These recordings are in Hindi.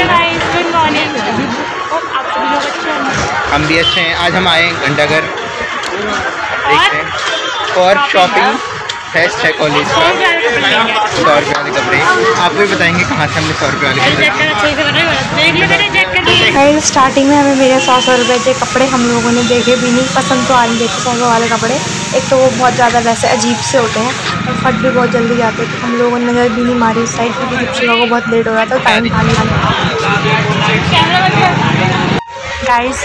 गुड मॉर्निंग आप सभी लोग अच्छे होंगे। हम भी अच्छे हैं। आज हम आए हैं घंटाघर। देखते हैं। और शॉपिंग फेस्ट है। कॉलेज का। सौ रुपये वाले कपड़े। आपको भी बताएँगे कहाँ से हमने सौ रुपये वाले कपड़े चेक कर से बनाए देख लो मैंने चेक कर लिए भाई स्टार्टिंग में हमें मेरे सौ सौ रुपये के कपड़े हम लोगों ने देखे भी नहीं। पसंद तो आ नहीं देखे सौ वाले कपड़े। एक तो वो बहुत ज़्यादा वैसे अजीब से होते हैं। फट भी बहुत जल्दी जाते तो हम लोगों ने नज़र भी नहीं मारी उस साइड क्योंकि दीपशिका को बहुत लेट हो रहा था टाइम था नहीं। गाइस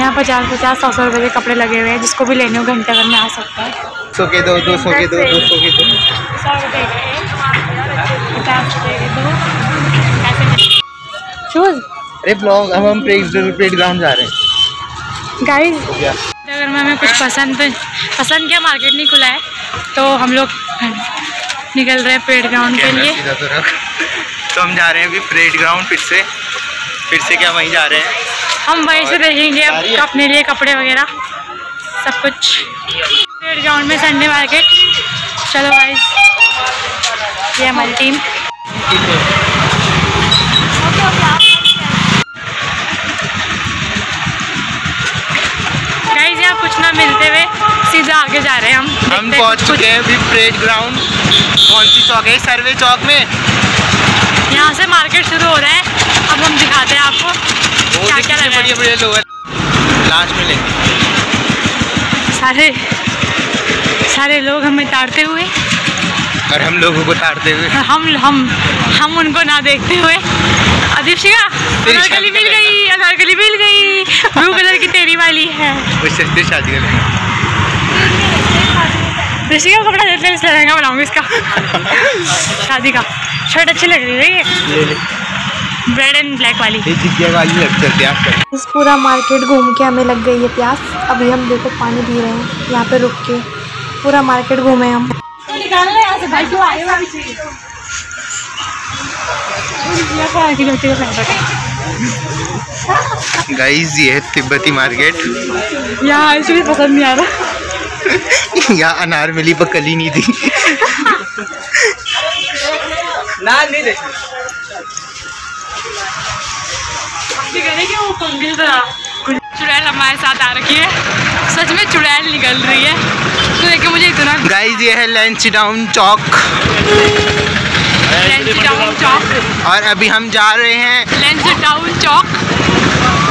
यहाँ पचास पचास सौ सौ रुपये के कपड़े लगे हुए हैं जिसको भी लेने हो घंटे घर में आ सकता है। सौ के दो दो सौ के दो दो सौ के दो। सौ रुपये शूज़ अरे ब्लॉग अब हम प्लेट ग्राउंड जा रहे हैं। गाइस अगर में हमें कुछ पसंद पसंद किया मार्केट नहीं खुला है तो हम लोग निकल रहे हैं पेड़ ग्राउंड के लिए। तो तो हम जा रहे हैं अभी परेड ग्राउंड फिर से। फिर से क्या वहीं जा रहे हैं? हम वहीं से देखेंगे अब अपने लिए कपड़े वगैरह सब कुछ। पेड़ ग्राउंड में संडे मार्केट चलो भाई ये हमारी टीम गाइस यहाँ कुछ ना मिलते हुए सीधा आगे जा रहे हैं हम। हम पहुँच चुके हैं अभी परेड ग्राउंड। कौन सी चौक है? सर्वे चौक में। यहाँ से मार्केट शुरू हो रहा है। अब हम दिखाते हैं आपको क्या क्या लगा बढ़िया बढ़िया लोग लास्ट में लेंगे। सारे सारे लोग हमें ताड़ते हुए। और हम लोगों को ताड़ते हुए। हम हम हम उनको ना देखते हुए। दीपशिका तेरी अनारकली मिल गई अनारकली मिल गई। ब्लू कलर की तेरी वाली है। उससे शादी कर दीपशिका को कपड़ा देते हैं इसलिए लहंगा बनाऊँगी इसका। शादी का। शर्ट अच्छी लग रही है ये। ले ले। रेड एंड ब्लैक वाली। हैं इस पूरा मार्केट घूम के हमें लग गई है प्यास। अभी हम देखो पानी पी रहे हैं। यहाँ पे रुक के पूरा मार्केट घूमे हम। हो? गाइस ये है तिब्बती मार्केट यहाँ इसलिए पसंद नहीं आ रहा। यहाँ अनार मिली पर कली नहीं थी। वो पंगिल तरह चुड़ैल हमारे साथ आ रखी है। सच में चुड़ैल निकल रही है। तो देख मुझे इतना गाइस ये है लंच डाउन चौक चौक और अभी हम जा रहे हैं। लेंस टाउन चौक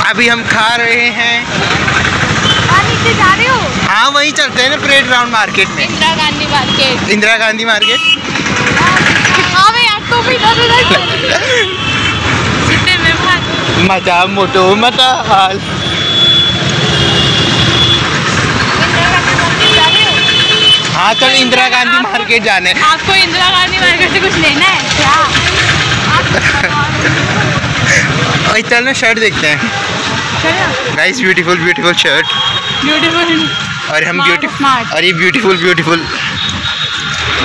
अभी हम खा रहे हैं। नीचे जा रहे हाँ? वहीं चलते हैं ना परेड ग्राउंड मार्केट में? इंदिरा गांधी मार्केट इंदिरा गांधी मार्केट हाँ मैं आपको भी इधर उधर जितने में बात मचा मोटो मचा हाल। हाँ? चल इंदिरा गांधी मार्केट जाने। आपको इंदिरा गांधी मार्केट से कुछ लेना है क्या? चल ना शर्ट देखते हैं। चलो। Guys beautiful beautiful shirt beautiful और हम ब्यूटीफुल अरे और ये ब्यूटीफुल ब्यूटीफुल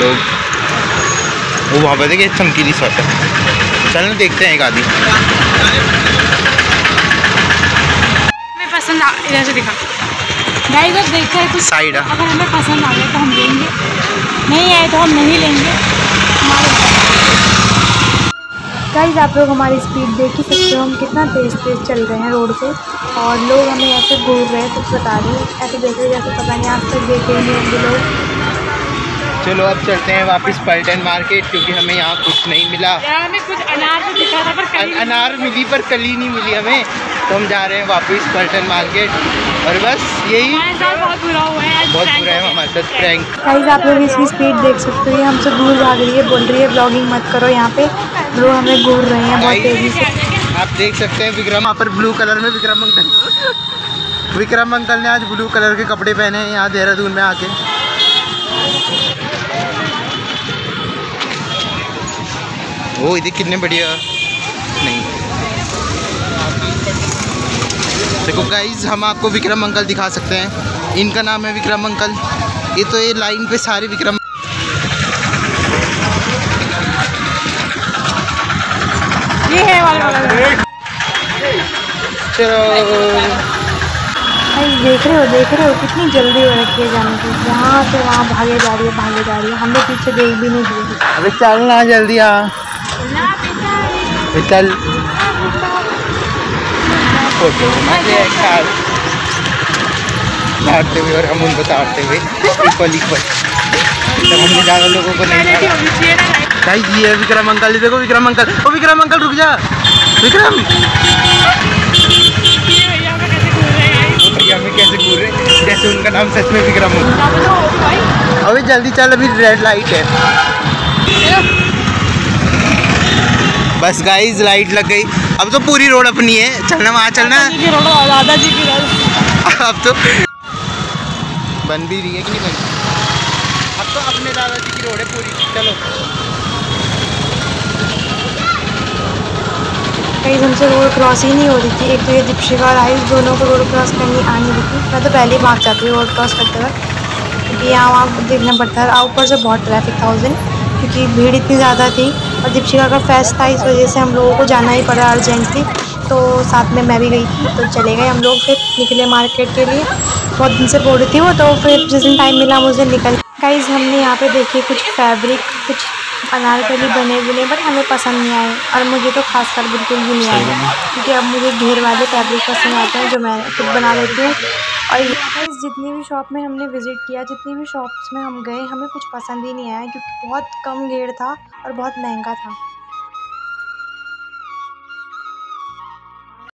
लोग वो वहाँ पर देखिए चमकीली शॉट है चल देखते हैं एक आदमी पसंद आ इधर से दिखा। देखते हैं कुछ साइड अगर हमें पसंद आ गया तो हम लेंगे। नहीं आए तो हम नहीं लेंगे हमारे गाइज़ आप लोग हमारी स्पीड देख ही सकते हो, हम कितना तेज़ तेज़ चल रहे हैं रोड पे। और लोग हमें ऐसे घूर रहे हैं, कुछ बता रहे हैं, ऐसे देख रहे जैसे पता नहीं आज तक देखे ही होंगे लोग। चलो अब चलते हैं वापस पल्टन मार्केट क्योंकि हमें यहाँ कुछ नहीं मिला। हमें कुछ अनार तो दिखा था पर कहीं अनार मिली पर कली नहीं मिली हमें। तो हम जा रहे हैं वापस पल्टन मार्केट और बस यही। बहुत बुरा हुआ है बहुत बुरा है हमारे साथ प्रैंक आप लोग इसकी स्पीड देख सकते हो हमसे दूर भाग रही है बोल रही है ब्लॉगिंग मत करो यहाँ पे। लोग हमें घूर रहे हैं बहुत तेज़ी से। आप देख सकते हैं विक्रम यहाँ पर ब्लू कलर में विक्रम अंकल। विक्रम अंकल ने आज ब्लू कलर के कपड़े पहने हैं यहाँ देहरादून में आके। ओ ये कितने बढ़िया। नहीं। देखो गाइज़ हम आपको विक्रम अंकल दिखा सकते हैं। इनका नाम है विक्रम अंकल। ये तो ये लाइन पे सारे विक्रम ये है वाला वाला चलो। देख रहे हो देख रहे हो कितनी जल्दी हो रखी है जाने की। यहाँ से वहाँ भागे जा रही है भागे जा रही है। हमें पीछे देख भी नहीं दिए अबे चलना जल्दी आ चल फ़ोटो एक हुए और हम उनको ताड़ते हुए इक्वल इक्वल तब हमने ज़्यादा लोगों को नहीं। गाइस ये है विक्रम अंकल देखो विक्रम अंकल ओ विक्रम अंकल रुक जा विक्रम ये कैसे घूम रहे हैं हमें कैसे घूर रहे जैसे उनका नाम सच में विक्रम हो तो भाई अभी जल्दी चल अभी रेड लाइट है बस गाइस लाइट लग गई। अब तो पूरी रोड अपनी है। चलना वहाँ चलना। दादा जी की रोड दादा जी की रोड। अब तो बन भी रही है कि नहीं बन? अब तो अपने दादाजी की रोड है पूरी। चलो। कहीं हमसे रोड क्रॉस ही नहीं हो रही थी। एक तो ये दीपशिका और आयुष दोनों को रोड क्रॉस करनी आ नहीं रही थी। मैं तो पहले ही भाग जाती हूँ रोड क्रॉस करते वक्त। क्योंकि यहाँ वहाँ देखना पड़ता है। ऊपर से बहुत ट्रैफ़िक था उस दिन क्योंकि भीड़ इतनी ज़्यादा थी और दीपशिका का फेस्ट था इस वजह से हम लोगों को जाना ही पड़ा अर्जेंटली तो साथ में मैं भी गई थी तो चले गए हम लोग फिर निकले मार्केट के लिए। बहुत दिन से बोल रही थी वो तो फिर जिस दिन टाइम मिला दिन निकल। गाइज़ हमने यहाँ पे देखे कुछ फैब्रिक कुछ अनारकली बने बुने बट हमें पसंद नहीं आए। और मुझे तो खासकर बिल्कुल भी नहीं आए। क्योंकि अब मुझे घेर वाले फैब्रिक पसंद आते हैं जो मैं खुद बना लेती हूँ। और यहाँ जितनी भी शॉप में हमने विज़िट किया, जितनी भी शॉप्स में हम गए, हमें कुछ पसंद ही नहीं आया क्योंकि बहुत कम गेड़ था और बहुत महँगा था।